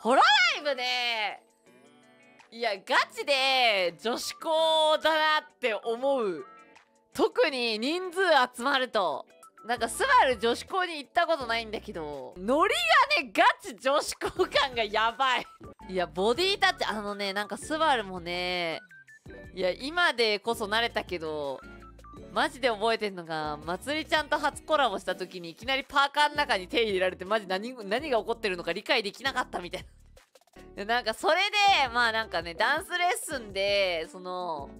ホロライブねいやガチで女子校だなって思う。特に人数集まると。なんかスバル女子校に行ったことないんだけど。ノリがねガチ女子校感がやばい。いやボディタッチあのねなんかスバルもねいや今でこそ慣れたけどマジで覚えてんのがまつりちゃんと初コラボした時にいきなりパーカーの中に手入れられてマジ何何が起こってるのか理解できなかったみたいな。なんかそれでまあなんかねダンスレッスンでその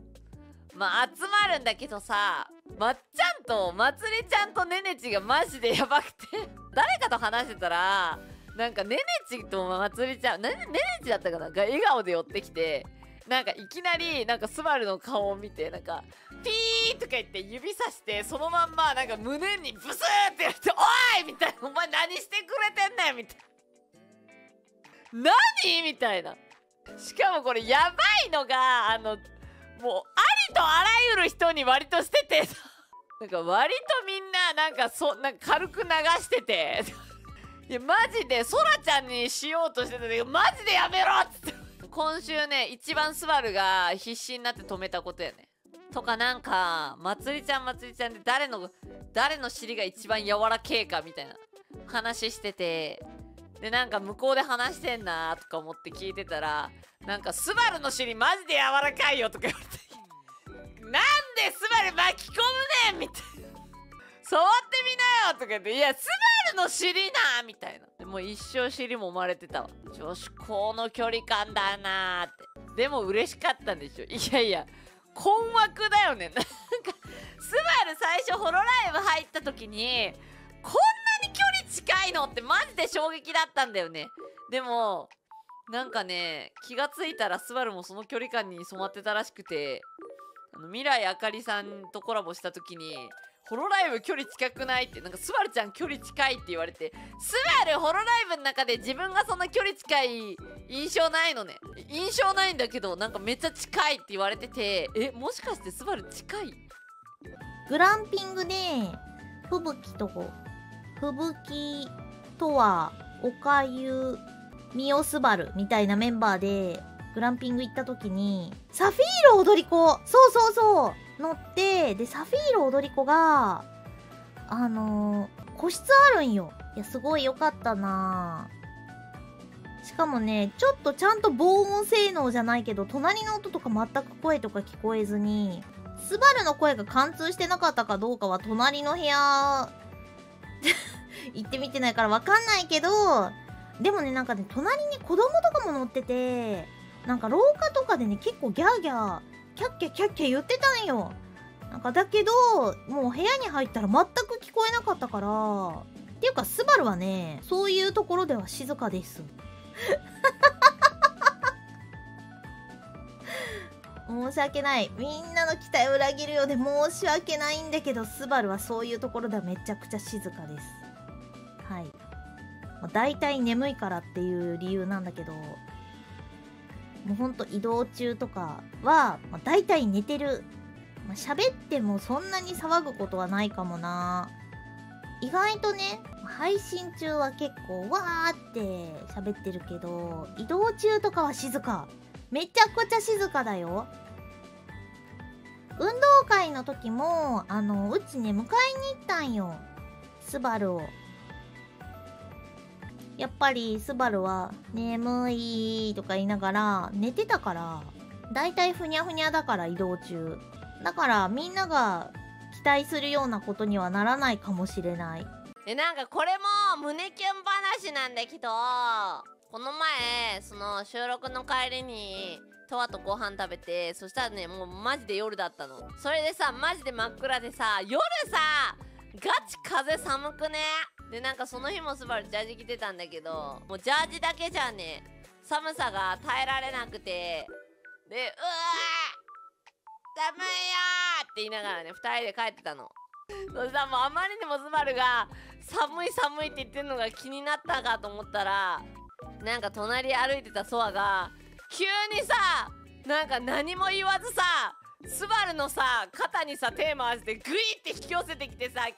まあ集まるんだけどさまっちゃんとまつりちゃんとねねちがマジでやばくて 誰かと話してたらなんかねねちとまつりちゃんねねねちだったかなが笑顔で寄ってきてなんかいきなりなんかスバルの顔を見てなんかピーとか言って指さしてそのまんまなんか胸にブスーってやって「おい!」みたいな「お前何してくれてんねん!」みたいな「何?」みたいなしかもこれやばいのがあのもうありとあらゆる人に割としてて なんか割とみんななんかそなんか軽く流してて いやマジでそらちゃんにしようとしてたんだけどマジでやめろっつって今週ね一番スバルが必死になって止めたことやねとかなんかまつりちゃんまつりちゃんで誰の誰の尻が一番柔らけえかみたいな話しててでなんか向こうで話してんなとか思って聞いてたらなんかスバルの尻マジで柔らかいよとか言われてなんでスバル巻き込むねんみたいな。触ってみなよとか言っていやスバルの尻なみたいな。でも一生尻も生まれてたわ。女子校の距離感だなーって。でも嬉しかったんでしょいやいや困惑だよね。なんかスバル最初ホロライブ入った時にこんなに距離近いのってマジで衝撃だったんだよね。でもなんかね気がついたらスバルもその距離感に染まってたらしくてあの未来あかりさんとコラボした時にホロライブ距離近くないってなんかスバルちゃん距離近いって言われてスバルホロライブの中で自分がそんな距離近い印象ないのね。印象ないんだけどなんかめっちゃ近いって言われててえもしかしてスバル近い？グランピングで吹雪とこ吹雪とはおかゆミオスバルみたいなメンバーでグランピング行った時にサフィール踊り子そうそうそう。乗ってでサフィール踊り子があのー、個室あるんよ。いやすごい良かったな。しかもねちょっとちゃんと防音性能じゃないけど隣の音とか全く声とか聞こえずにスバルの声が貫通してなかったかどうかは隣の部屋 行ってみてないからわかんないけどでもねなんかね隣に子供とかも乗っててなんか廊下とかでね結構ギャーギャーキャッキャキャッキャ言ってたんよ。なんかだけどもう部屋に入ったら全く聞こえなかったから。っていうかスバルはねそういうところでは静かです。申し訳ない。みんなの期待を裏切るようで申し訳ないんだけどスバルはそういうところではめちゃくちゃ静かです。はい、まあ、大体眠いからっていう理由なんだけど。もうほんと移動中とかは、まあ、大体寝てる。まあ、喋ってもそんなに騒ぐことはないかもな。意外とね配信中は結構わーって喋ってるけど移動中とかは静か。めちゃくちゃ静かだよ。運動会の時もあのうちね迎えに行ったんよ。スバルを。やっぱりスバルは「眠い」とか言いながら寝てたからだいたいふにゃふにゃだから移動中。だからみんなが期待するようなことにはならないかもしれない。えなんかこれも胸キュン話なんだけどこの前その収録の帰りにトワとご飯食べてそしたらねもうマジで夜だったの。それでさマジで真っ暗でさ夜さガチ風寒くね？でなんかその日もスバルジャージ着てたんだけどもうジャージだけじゃね寒さが耐えられなくて。でうわ寒いよって言いながらね2人で帰ってたの。そしたらもうあまりにもスバルが寒い寒いって言ってるのが気になったかと思ったらなんか隣歩いてたソアが急にさなんか何も言わずさスバルのさ肩にさ手回してグイって引き寄せてきてさキ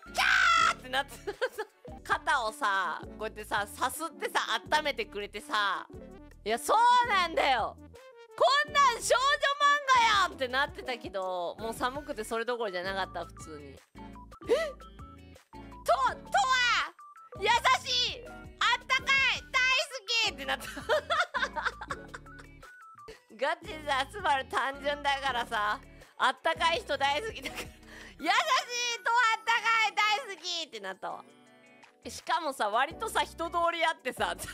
ャーってなってたさ肩をさこうやってささすってさ温めてくれてさいやそうなんだよ。こんなん少女漫画やんってなってたけどもう寒くてそれどころじゃなかった普通に。え？ととは優しいあったかい大好きってなった。ガチでさスバル単純だからさあったかい人大好きだから優しいとあったかい大好きってなったわ。しかもさ割とさ人通りあってさ。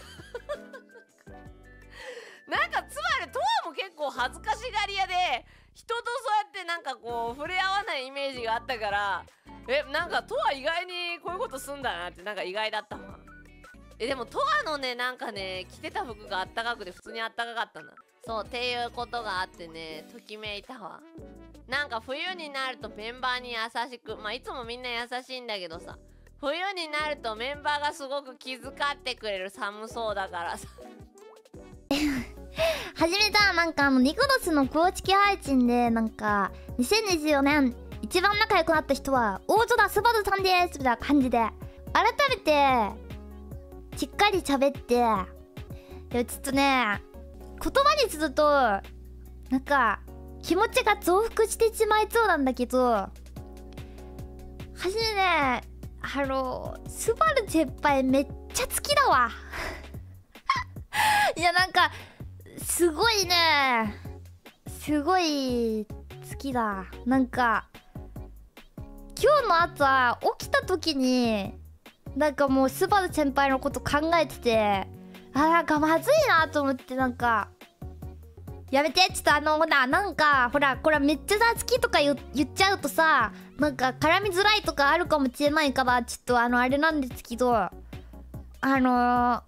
なんかつまりトアも結構恥ずかしがり屋で人とそうやってなんかこう触れ合わないイメージがあったからえなんかトア意外にこういうことすんだなってなんか意外だったわえでもトアのねなんかね着てた服があったかくて普通にあったかかったな。そうっていうことがあってねときめいたわ。なんか冬になるとメンバーに優しくまあいつもみんな優しいんだけどさ。冬になるとメンバーがすごく気遣ってくれる寒そうだからさ。はじめたなんかあのニコロスの公式配信でなんか2024年一番仲良くなった人は大空スバルさんですみたいな感じで改めてしっかり喋っていやちょっとね言葉にするとなんか気持ちが増幅してしまいそうなんだけどはじめねあのスバル先輩めっちゃ好きだわ。いやなんかすごいね。すごい好きだ。なんか今日の朝起きた時になんかもうスバル先輩のこと考えててあなんかまずいなと思ってなんかやめて。ちょっとあのほらなんかほらこれめっちゃさ好きとか言っちゃうとさなんか絡みづらいとかあるかもしれないからちょっとあのあれなんですけどあの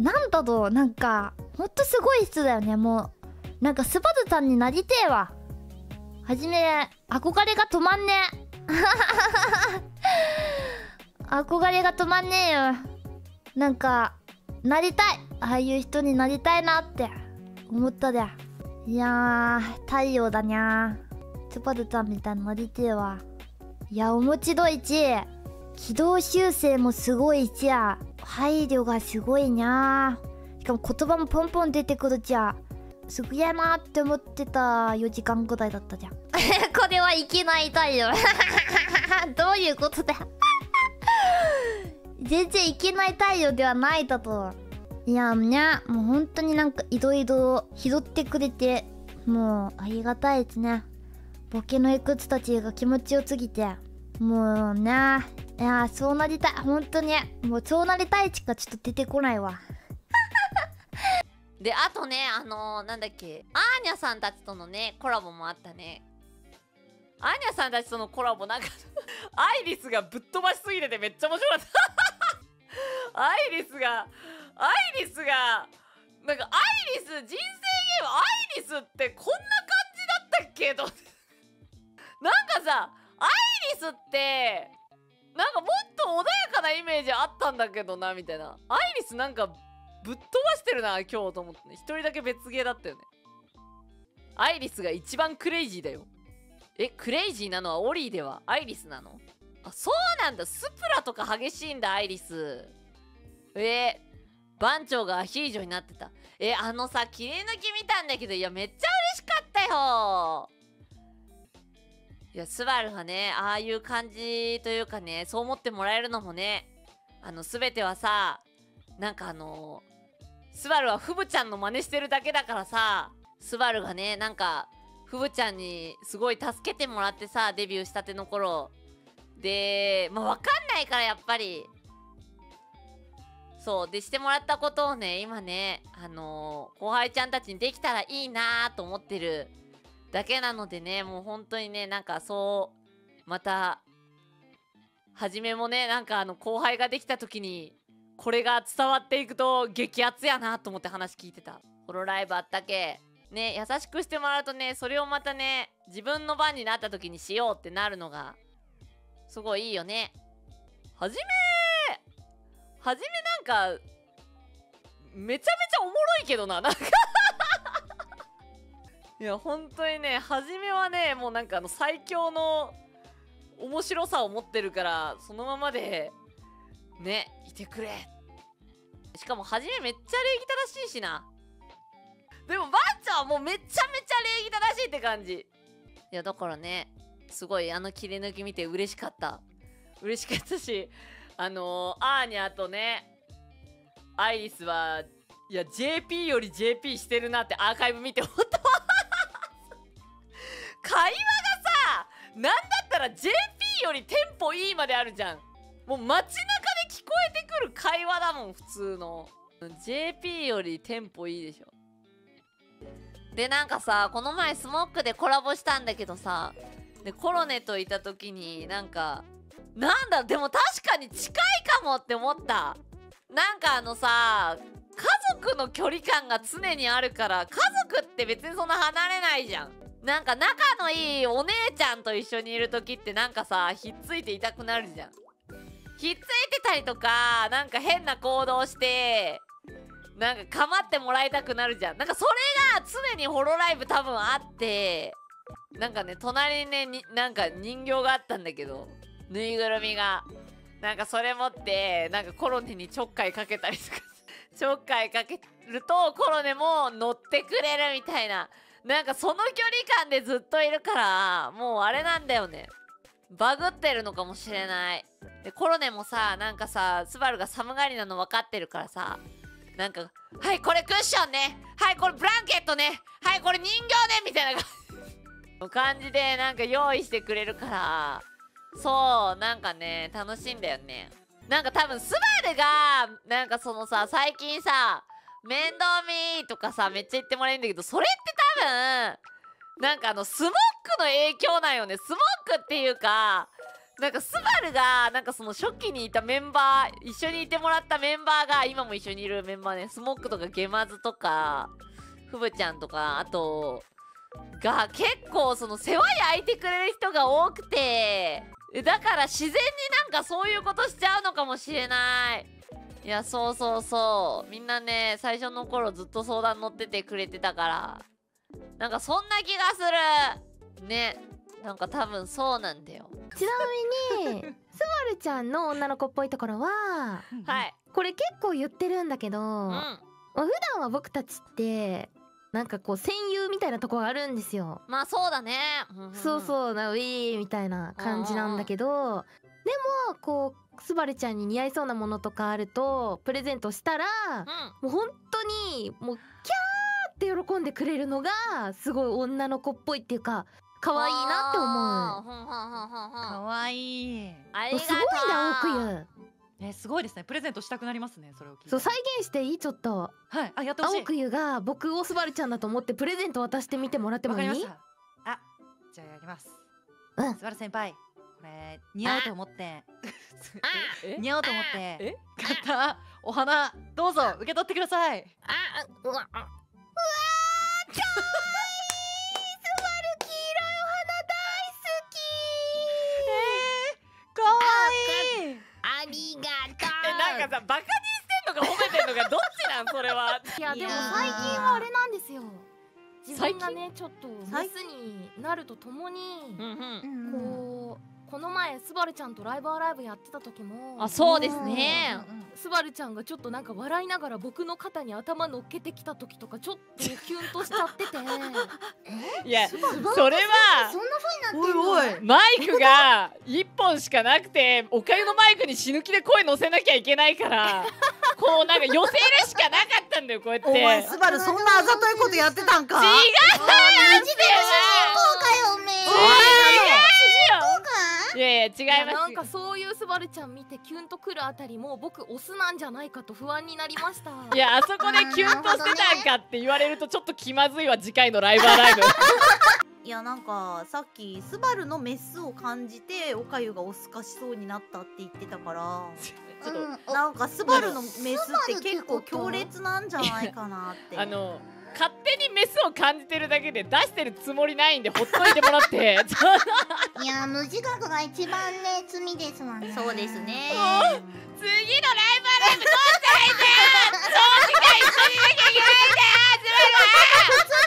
ー、なんだろうなんかほんとすごい人だよね。もうなんかスバルさんになりてえわ。はじめ憧れが止まんねえ。憧れが止まんねえよ。なんかなりたい。ああいう人になりたいなって。思ったで。いや太陽だにゃスバルちゃんみたいになりてえわいや面白いち。軌道修正もすごいちや。配慮がすごいにゃしかも言葉もポンポン出てくるじゃすげえなって思ってた4時間ぐらいだったじゃん。これはいけない太陽。どういうことだ。全然いけない太陽ではないだと。いやねもう本当になんかいろいろ拾ってくれてもうありがたいですね。ボケのいくつたちが気持ちよすぎて。もうねいやそうなりたい本当に。もうそうなりたいしかちょっと出てこないわ。であとねあのー、なんだっけ。アーニャさんたちとのねコラボもあったね。アーニャさんたちとのコラボなんか アイリスがぶっ飛ばしすぎててめっちゃ面白かった。アイリスがアイリスがなんかアイリス人生ゲームアイリスってこんな感じだったっけと。なんかさアイリスってなんかもっと穏やかなイメージあったんだけどなみたいな。アイリスなんかぶっ飛ばしてるな今日と思ってね。一人だけ別ゲーだったよね。アイリスが一番クレイジーだよ。えクレイジーなのはオリーでは？アイリスなの？あそうなんだ。スプラとか激しいんだアイリス。えー、番長がアヒージョになってた。えあのさ切り抜き見たんだけどいやめっちゃ嬉しかったよ。いやスバルがねああいう感じというかねそう思ってもらえるのもねあの全てはさなんかあのスバルはフブちゃんの真似してるだけだからさスバルがねなんかフブちゃんにすごい助けてもらってさデビューしたての頃。でまあ分かんないからやっぱり。そうでしてもらったことをね今ねあのー、後輩ちゃんたちにできたらいいなと思ってるだけなのでねもう本当にねなんかそうまた初めもねなんかあの後輩ができた時にこれが伝わっていくと激アツやなと思って話聞いてた。ホロライブあったけね優しくしてもらうとねそれをまたね自分の番になった時にしようってなるのがすごいいいよね。はじめはじめなんかめちゃめちゃおもろいけどななんか。いや本当にね初めはねもうなんかあの最強の面白さを持ってるからそのままでねいてくれ。しかも初めめっちゃ礼儀正しいしな。でもばあちゃんはもうめちゃめちゃ礼儀正しいって感じ。いやだからねすごいあの切り抜き見て嬉しかった。嬉しかったしあのー、アーニャとねアイリスはいや JP より JP してるなってアーカイブ見て思った。会話がさなんだったら JP よりテンポいいまであるじゃん。もう街中で聞こえてくる会話だもん普通の。JP よりテンポいいでしょ。でなんかさこの前スモックでコラボしたんだけどさでコロネといた時になんかなんだでも確かに近いかもって思った。なんかあのさ家族の距離感が常にあるから家族って別にそんな離れないじゃん。なんか仲のいいお姉ちゃんと一緒にいる時ってなんかさひっついていたくなるじゃん。ひっついてたりとかなんか変な行動してなんか構ってもらいたくなるじゃん。なんかそれが常にホロライブ多分あってなんかね隣にねになんか人形があったんだけどぬいぐるみが。なんかそれ持ってなんかコロネにちょっかいかけたりとか ちょっかいかけるとコロネも乗ってくれるみたいな。なんかその距離感でずっといるからもうあれなんだよね。バグってるのかもしれない。でコロネもさなんかさスバルが寒がりなの分かってるからさなんか「はいこれクッションね。はいこれブランケットね。はいこれ人形ね」みたいな感じ。感じでなんか用意してくれるからそうなんかね楽しいんだよね。なんか多分スバルがなんかそのさ最近さ面倒見とかさめっちゃ言ってもらえるんだけどそれって多分なんかあのスモックの影響なんよね。スモックっていうかなんかスバルがなんかその初期にいたメンバー一緒にいてもらったメンバーが今も一緒にいるメンバーね。スモックとかゲマズとかフブちゃんとかあとが結構その世話焼いてくれる人が多くてだから自然になんかそういうことしちゃうのかもしれない。いやそうそうそう。みんなね最初の頃ずっと相談乗っててくれてたから。なんかそんな気がする。ね。なんか多分そうなんだよ。ちなみに スバルちゃんの女の子っぽいところははい。これ結構言ってるんだけど、うん。まあ普段は僕たちってなんかこう戦友みたいなとこがあるんですよ。まあそうだね、そううそうなウィーみたいな感じなんだけどでもこうスバルちゃんに似合いそうなものとかあるとプレゼントしたらん、もう本当にもうキャーって喜んでくれるのがすごい女の子っぽいっていうか可愛いなって思う。あーふんふんふんふんふんかわいい。ありがとうおすごいな奥湯。えすごいですね。プレゼントしたくなりますね。それを。そう再現していいちょっとはい。あやってほしい。青く湯が僕をスバルちゃんだと思ってプレゼント渡してみてもらってもいい？あじゃあやります。うんスバル先輩これ似合うと思ってえ？似合うと思ってえ？買ったお花どうぞ受け取ってください。あうわあかさバカにしてんのか褒めてんのかどっちなんそれは。いやでも最近はあれなんですよ。自分が最ねちょっとメ最スになるとともにうんうん。こうこの前スバルちゃんとライブアライブやってた時もあそうですね。スバルちゃんがちょっとなんか笑いながら僕の肩に頭乗っけてきた時とかちょっとキュンとしちゃってて。いやそれはそんな風になってんの？おいおい。マイクが1本しかなくておかゆのマイクに死ぬ気で声乗せなきゃいけないから こうなんか寄せるしかなかったんだよこうやって。お前スバルそんなあざといことやってたんか。違うマジで。主人公かよおめえいやいや違いますなんかそういうスバルちゃん見てキュンとくるあたりも僕オスなんじゃないかと不安になりました。いやあそこでキュンとしてたんかって言われるとちょっと気まずいわ次回のライブアライブ。いやなんかさっきスバルのメスを感じておかゆがオス化しそうになったって言ってたから。ちょっと、なんかスバルのメスって結構強烈なんじゃないかなって。あの勝手にメスを感じてるだけで出してるつもりないんでほっといてもらって。いや無自覚が一番ね罪ですわね。そうですね。次のライブアライブどうしたらいいんだよ長時間一緒にいなきゃいけないんだよ